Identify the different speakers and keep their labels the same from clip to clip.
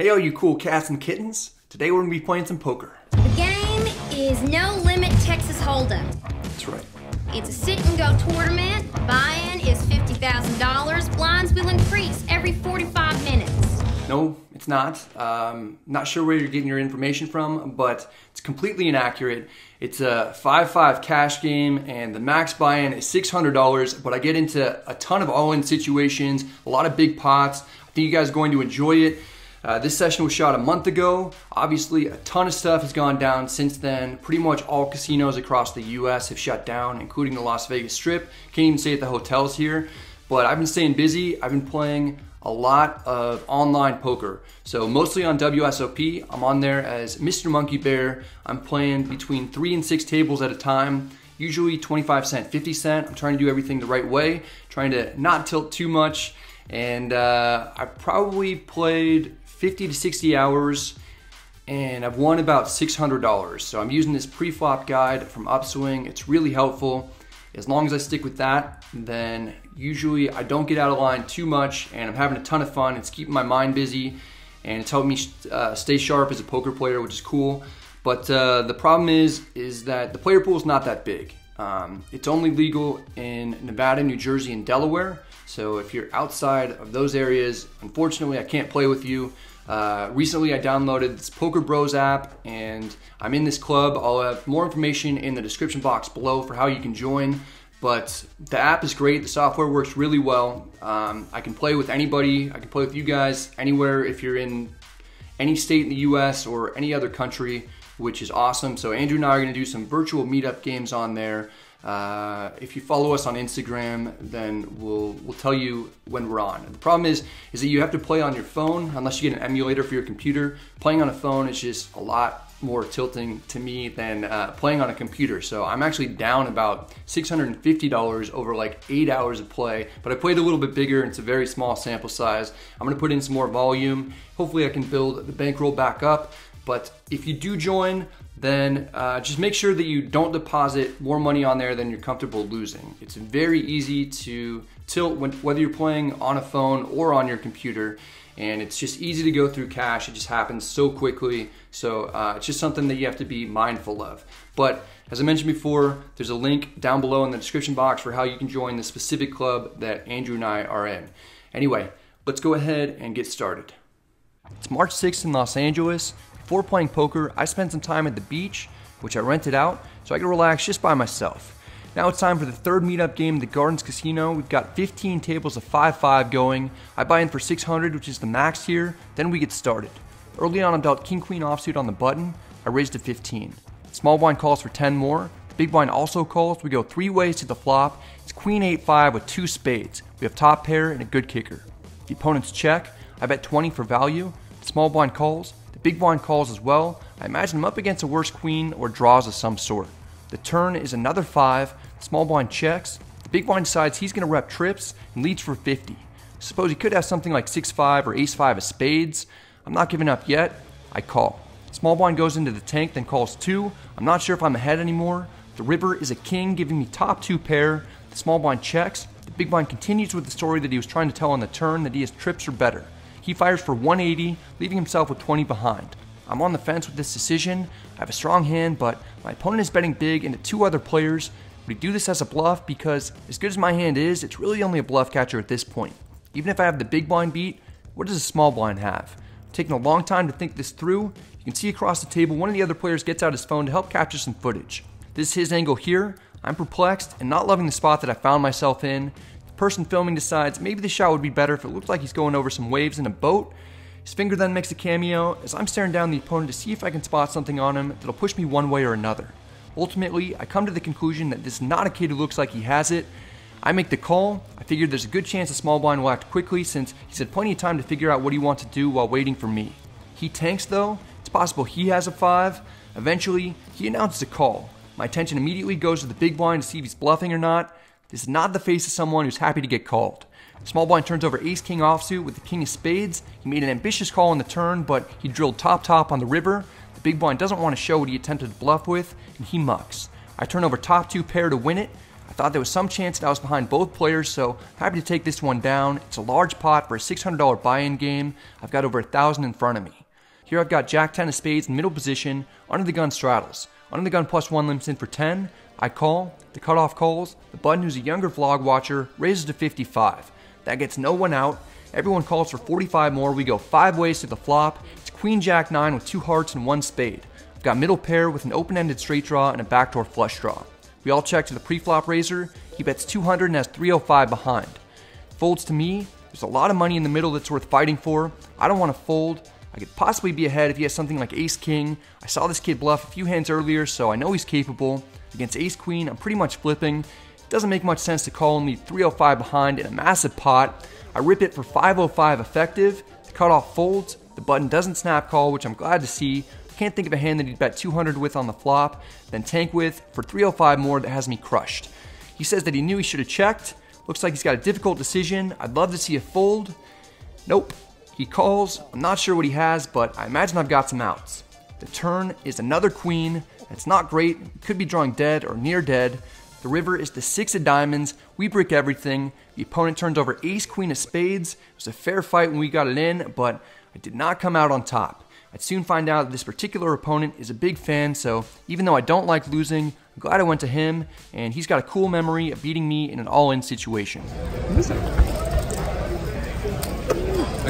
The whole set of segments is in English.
Speaker 1: Hey, all you cool cats and kittens. Today we're going to be playing some poker.
Speaker 2: The game is No Limit Texas Hold'em.
Speaker 1: That's right.
Speaker 2: It's a sit and go tournament. Buy-in is $50,000. Blinds will increase every 45 minutes.
Speaker 1: No, it's not. Um, not sure where you're getting your information from, but it's completely inaccurate. It's a 5-5 cash game, and the max buy-in is $600, but I get into a ton of all-in situations, a lot of big pots. I think you guys are going to enjoy it. Uh, this session was shot a month ago. Obviously, a ton of stuff has gone down since then. Pretty much all casinos across the US have shut down, including the Las Vegas Strip. Can't even stay at the hotels here. But I've been staying busy. I've been playing a lot of online poker. So mostly on WSOP. I'm on there as Mr. Monkey Bear. I'm playing between three and six tables at a time usually 25 cent, 50 cent. I'm trying to do everything the right way, trying to not tilt too much. And uh, I probably played 50 to 60 hours and I've won about $600. So I'm using this pre-flop guide from Upswing. It's really helpful. As long as I stick with that, then usually I don't get out of line too much and I'm having a ton of fun. It's keeping my mind busy and it's helping me uh, stay sharp as a poker player, which is cool. But uh, the problem is, is that the player pool is not that big. Um, it's only legal in Nevada, New Jersey, and Delaware. So if you're outside of those areas, unfortunately, I can't play with you. Uh, recently, I downloaded this Poker Bros app and I'm in this club. I'll have more information in the description box below for how you can join. But the app is great. The software works really well. Um, I can play with anybody. I can play with you guys anywhere if you're in any state in the US or any other country, which is awesome. So Andrew and I are gonna do some virtual meetup games on there. Uh, if you follow us on Instagram, then we'll we'll tell you when we're on. The problem is is that you have to play on your phone unless you get an emulator for your computer. Playing on a phone is just a lot more tilting to me than uh, playing on a computer. So I'm actually down about $650 over like eight hours of play, but I played a little bit bigger. And it's a very small sample size. I'm gonna put in some more volume. Hopefully I can build the bankroll back up. But if you do join, then uh, just make sure that you don't deposit more money on there than you're comfortable losing. It's very easy to tilt when, whether you're playing on a phone or on your computer and it's just easy to go through cash. It just happens so quickly. So uh, it's just something that you have to be mindful of. But as I mentioned before, there's a link down below in the description box for how you can join the specific club that Andrew and I are in. Anyway, let's go ahead and get started. It's March 6th in Los Angeles. Before playing poker, I spent some time at the beach, which I rented out, so I could relax just by myself. Now it's time for the third meetup game at the Gardens Casino. We've got 15 tables of 5-5 going. I buy in for 600, which is the max here. Then we get started. Early on, I dealt King Queen offsuit on the button. I raised to 15. Small blind calls for 10 more. Big blind also calls. We go three ways to the flop. It's Queen 8-5 with two spades. We have top pair and a good kicker. The opponent's check. I bet 20 for value. Small blind calls. Big blind calls as well. I imagine I'm up against a worse queen or draws of some sort. The turn is another 5. Small blind checks. The big blind decides he's going to rep trips and leads for 50. Suppose he could have something like 6-5 or ace-5 of spades. I'm not giving up yet. I call. Small blind goes into the tank, then calls 2. I'm not sure if I'm ahead anymore. The river is a king, giving me top 2 pair. The small blind checks. The big blind continues with the story that he was trying to tell on the turn that he has trips or better. He fires for 180, leaving himself with 20 behind. I'm on the fence with this decision. I have a strong hand, but my opponent is betting big into two other players. Would he do this as a bluff? Because as good as my hand is, it's really only a bluff catcher at this point. Even if I have the big blind beat, what does a small blind have? taking a long time to think this through. You can see across the table, one of the other players gets out his phone to help capture some footage. This is his angle here. I'm perplexed and not loving the spot that I found myself in person filming decides maybe the shot would be better if it looked like he's going over some waves in a boat. His finger then makes a cameo as I'm staring down the opponent to see if I can spot something on him that'll push me one way or another. Ultimately, I come to the conclusion that this is not a kid who looks like he has it. I make the call. I figured there's a good chance the small blind will act quickly since he's had plenty of time to figure out what he wants to do while waiting for me. He tanks though. It's possible he has a 5. Eventually, he announces a call. My attention immediately goes to the big blind to see if he's bluffing or not. This is not the face of someone who's happy to get called. Small blind turns over ace king offsuit with the king of spades. He made an ambitious call on the turn, but he drilled top top on the river. The big blind doesn't want to show what he attempted to bluff with, and he mucks. I turn over top two pair to win it. I thought there was some chance that I was behind both players, so happy to take this one down. It's a large pot for a $600 buy-in game. I've got over a thousand in front of me. Here I've got Jack 10 of spades in middle position, under the gun straddles. Under the gun plus one limps in for 10. I call, the cutoff calls, the button who's a younger vlog watcher raises to 55. That gets no one out. Everyone calls for 45 more. We go five ways to the flop. It's Queen Jack 9 with two hearts and one spade. I've got middle pair with an open-ended straight draw and a backdoor flush draw. We all check to the pre-flop raiser. He bets 200 and has 305 behind. Folds to me. There's a lot of money in the middle that's worth fighting for. I don't want to fold. I could possibly be ahead if he has something like Ace King. I saw this kid bluff a few hands earlier, so I know he's capable. Against Ace Queen, I'm pretty much flipping. It doesn't make much sense to call leave 305 behind in a massive pot. I rip it for 505 effective. The cutoff folds. The button doesn't snap call, which I'm glad to see. Can't think of a hand that he'd bet 200 with on the flop, then tank with for 305 more that has me crushed. He says that he knew he should have checked. Looks like he's got a difficult decision. I'd love to see a fold. Nope. He calls. I'm not sure what he has, but I imagine I've got some outs. The turn is another queen. It's not great. Could be drawing dead or near dead. The river is the six of diamonds. We brick everything. The opponent turns over ace queen of spades. It was a fair fight when we got it in, but I did not come out on top. I'd soon find out that this particular opponent is a big fan, so even though I don't like losing, I'm glad I went to him, and he's got a cool memory of beating me in an all-in situation.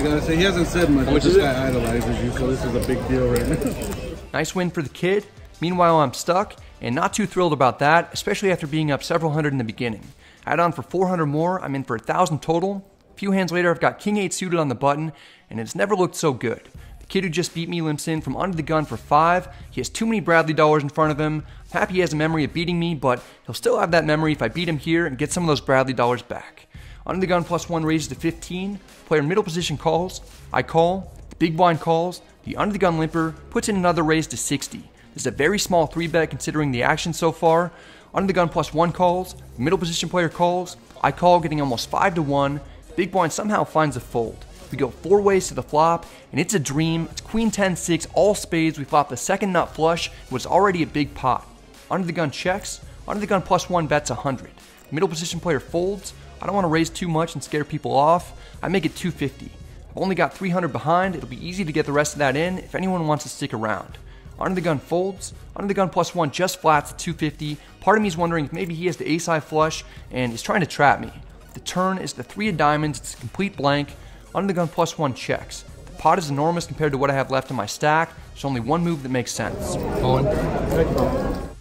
Speaker 3: I gotta say, he hasn't said much, but this guy idolizes you, so this is a big deal right now.
Speaker 1: Nice win for the kid. Meanwhile, I'm stuck, and not too thrilled about that, especially after being up several hundred in the beginning. Add on for 400 more, I'm in for a thousand total. A few hands later, I've got King 8 suited on the button, and it's never looked so good. The kid who just beat me limps in from under the gun for five. He has too many Bradley dollars in front of him. I'm happy he has a memory of beating me, but he'll still have that memory if I beat him here and get some of those Bradley dollars back. Under the gun plus one raises to 15. Player middle position calls. I call. The big blind calls. The under the gun limper puts in another raise to 60. This is a very small three bet considering the action so far. Under the gun plus one calls. The middle position player calls. I call, getting almost five to one. Big blind somehow finds a fold. We go four ways to the flop, and it's a dream. It's queen 10 6, all spades. We flop the second nut flush, was already a big pot. Under the gun checks, under the gun plus one bets 100. Middle position player folds. I don't want to raise too much and scare people off. I make it 250. I've only got 300 behind. It'll be easy to get the rest of that in if anyone wants to stick around. Under the gun folds. Under the gun plus one just flats at 250. Part of me is wondering if maybe he has the ace high flush and is trying to trap me. The turn is the three of diamonds. It's a complete blank. Under the gun plus one checks. The pot is enormous compared to what I have left in my stack. There's only one move that makes sense.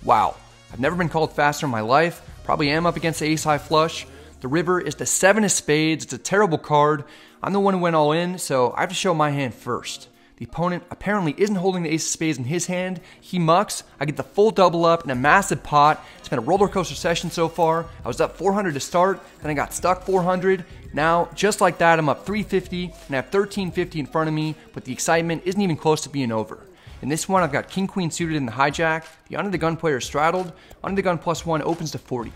Speaker 1: Wow. I've never been called faster in my life. Probably am up against the ace high flush. The river is the seven of spades. It's a terrible card. I'm the one who went all in, so I have to show my hand first. The opponent apparently isn't holding the ace of spades in his hand. He mucks. I get the full double up in a massive pot. It's been a roller coaster session so far. I was up 400 to start, then I got stuck 400. Now, just like that, I'm up 350 and I have 1350 in front of me, but the excitement isn't even close to being over. In this one, I've got king queen suited in the hijack. The under the gun player is straddled. Under the gun plus one opens to 40.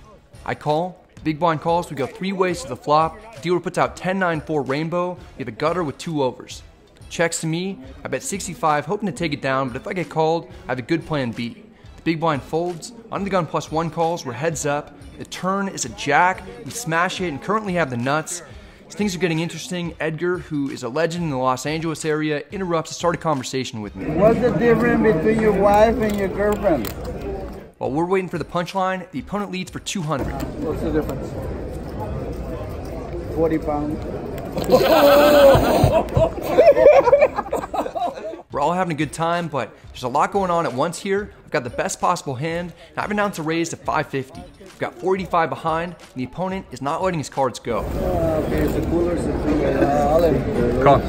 Speaker 1: I call. Big blind calls. We go three ways to the flop. The dealer puts out 10 9 4 rainbow. We have a gutter with two overs. Checks to me. I bet 65, hoping to take it down, but if I get called, I have a good plan B. The big blind folds. Under the gun plus one calls. We're heads up. The turn is a jack. We smash it and currently have the nuts. As things are getting interesting, Edgar, who is a legend in the Los Angeles area, interrupts to start a conversation with me.
Speaker 4: What's the difference between your wife and your girlfriend?
Speaker 1: While we're waiting for the punchline, the opponent leads for 200.
Speaker 4: What's the difference? 40 pounds.
Speaker 1: We're all having a good time, but there's a lot going on at once here. I've got the best possible hand, and I've announced a raise to 550. We've got 485 behind, and the opponent is not letting his cards go.
Speaker 4: Uh, okay, it's a cooler, it's a cooler. Uh, olive.
Speaker 1: Call.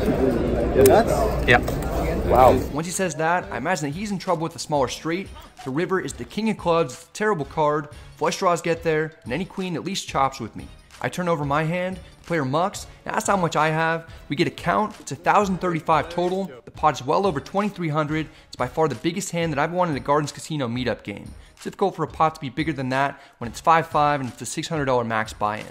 Speaker 4: Nuts?
Speaker 1: Yeah. Wow. Once he says that, I imagine that he's in trouble with the smaller straight. The river is the king of clubs, it's a terrible card. Flush draws get there, and any queen at least chops with me. I turn over my hand, the player mucks, and that's how much I have. We get a count, it's 1,035 total. The pot is well over 2,300. It's by far the biggest hand that I've won in a Gardens Casino meetup game. It's difficult for a pot to be bigger than that when it's 5-5 and it's a $600 max buy-in.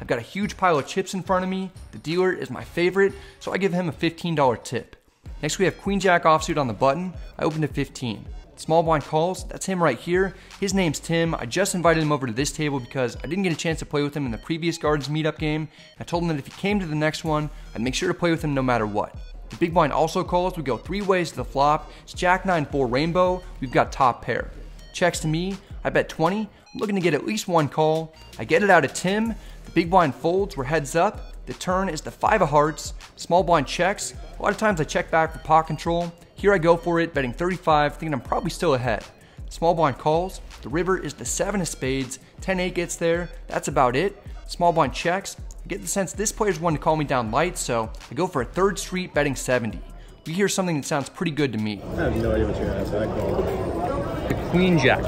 Speaker 1: I've got a huge pile of chips in front of me. The dealer is my favorite, so I give him a $15 tip. Next we have Queen Jack offsuit on the button. I open to 15. Small blind calls, that's him right here. His name's Tim. I just invited him over to this table because I didn't get a chance to play with him in the previous Gardens meetup game. I told him that if he came to the next one, I'd make sure to play with him no matter what. The big blind also calls, we go three ways to the flop. It's Jack 9 4 rainbow, we've got top pair. Checks to me, I bet 20. I'm looking to get at least one call. I get it out of Tim. The big blind folds, we're heads up. The turn is the five of hearts. Small blind checks. A lot of times I check back for pot control. Here I go for it, betting 35, thinking I'm probably still ahead. Small blind calls. The river is the seven of spades. 10-8 gets there. That's about it. Small blind checks. I get the sense this player's one to call me down light, so I go for a third street betting 70. We hear something that sounds pretty good to me.
Speaker 5: I have no idea what you're gonna say. I called.
Speaker 6: The Queen Jack.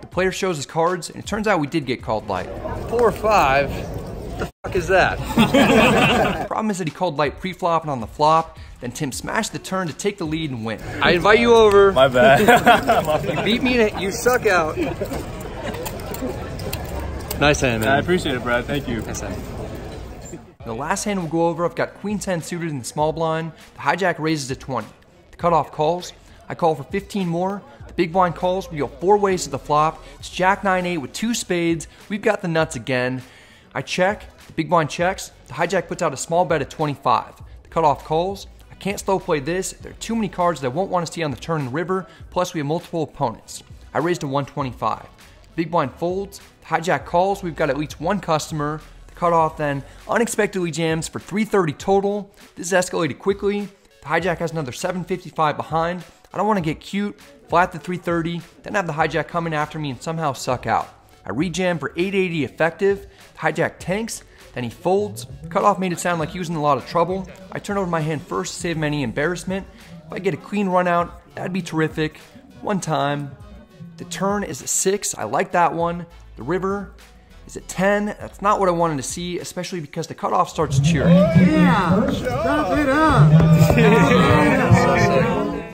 Speaker 1: The player shows his cards, and it turns out we did get called light.
Speaker 6: Four or five. What the fuck is that?
Speaker 1: Problem is that he called light pre-flop and on the flop. Then Tim smashed the turn to take the lead and win.
Speaker 6: I invite you over.
Speaker 5: My bad.
Speaker 6: You beat me. In it. You suck out. Nice hand, man.
Speaker 5: I appreciate it, Brad. Thank you.
Speaker 6: Nice hand.
Speaker 1: The last hand we'll go over, I've got queen 10 suited in the small blind. The hijack raises to 20. The cutoff calls. I call for 15 more. The big blind calls. We go four ways to the flop. It's jack 9-8 with two spades. We've got the nuts again. I check. The big blind checks. The hijack puts out a small bet of 25. The cutoff calls. I can't slow play this. There are too many cards that I won't want to see on the turn and river. Plus, we have multiple opponents. I raised to 125. Big blind folds. The hijack calls. We've got at least one customer. The cutoff then unexpectedly jams for 330 total. This escalated quickly. The hijack has another 755 behind. I don't want to get cute. Flat to 330, then have the hijack coming after me and somehow suck out. I rejam for 880 effective. Hijack tanks, then he folds. Cutoff made it sound like he was in a lot of trouble. I turn over my hand first to save him any embarrassment. If I get a clean run out, that'd be terrific. One time. The turn is a six. I like that one. The river is a 10. That's not what I wanted to see, especially because the cutoff starts cheering. Yeah. stop it up.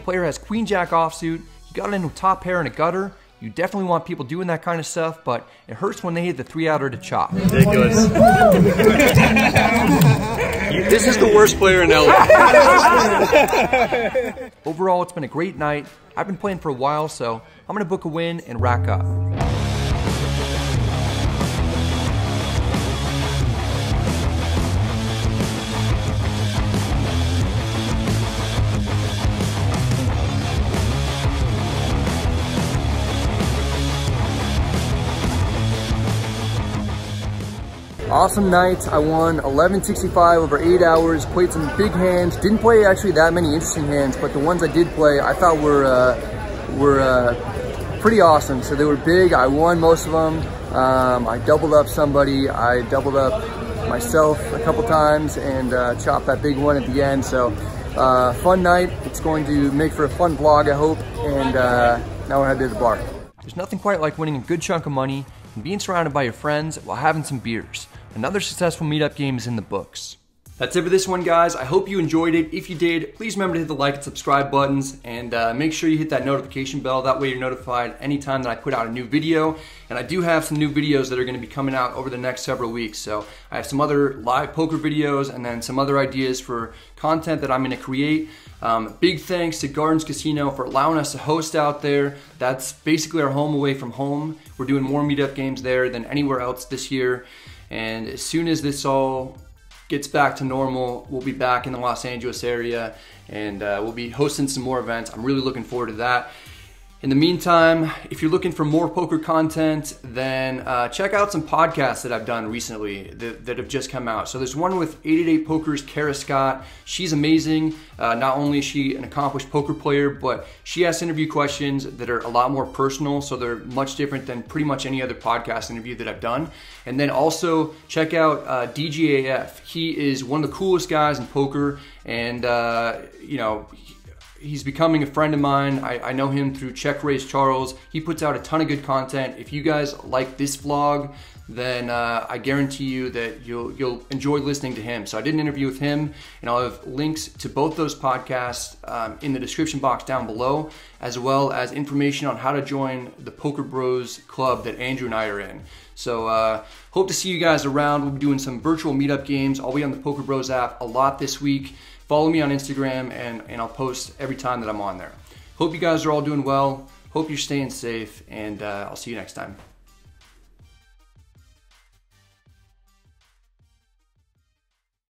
Speaker 1: Player has queen jack offsuit. He got it into top pair and a gutter. You definitely want people doing that kind of stuff, but it hurts when they hit the three outer to chop.
Speaker 5: Ridiculous.
Speaker 6: This is the worst player in LA.
Speaker 1: Overall, it's been a great night. I've been playing for a while, so I'm gonna book a win and rack up. Awesome night. I won 1165 over eight hours. Played some big hands. Didn't play actually that many interesting hands, but the ones I did play, I thought were uh, were uh, pretty awesome. So they were big. I won most of them. Um, I doubled up somebody. I doubled up myself a couple times and uh, chopped that big one at the end. So uh, fun night. It's going to make for a fun vlog, I hope. And uh, now we're headed to the bar. There's nothing quite like winning a good chunk of money and being surrounded by your friends while having some beers. Another successful meetup game is in the books. That's it for this one, guys. I hope you enjoyed it. If you did, please remember to hit the like and subscribe buttons and uh, make sure you hit that notification bell. That way you're notified anytime that I put out a new video. And I do have some new videos that are going to be coming out over the next several weeks. So I have some other live poker videos and then some other ideas for content that I'm going to create. Um, big thanks to Gardens Casino for allowing us to host out there. That's basically our home away from home. We're doing more meetup games there than anywhere else this year. And as soon as this all gets back to normal, we'll be back in the Los Angeles area and uh, we'll be hosting some more events. I'm really looking forward to that. In the meantime, if you're looking for more poker content, then uh, check out some podcasts that I've done recently that, that have just come out. So there's one with 888 Poker's Kara Scott. She's amazing. Uh, not only is she an accomplished poker player, but she asks interview questions that are a lot more personal. So they're much different than pretty much any other podcast interview that I've done. And then also check out uh, DGAF. He is one of the coolest guys in poker, and uh, you know he's becoming a friend of mine. I, I, know him through Check Raise Charles. He puts out a ton of good content. If you guys like this vlog, then uh, I guarantee you that you'll you'll enjoy listening to him. So I did an interview with him, and I'll have links to both those podcasts um, in the description box down below, as well as information on how to join the Poker Bros Club that Andrew and I are in. So uh, hope to see you guys around. We'll be doing some virtual meetup games. I'll be on the Poker Bros app a lot this week. Follow me on Instagram and, and I'll post every time that I'm on there. Hope you guys are all doing well. Hope you're staying safe, and uh, I'll see you next time.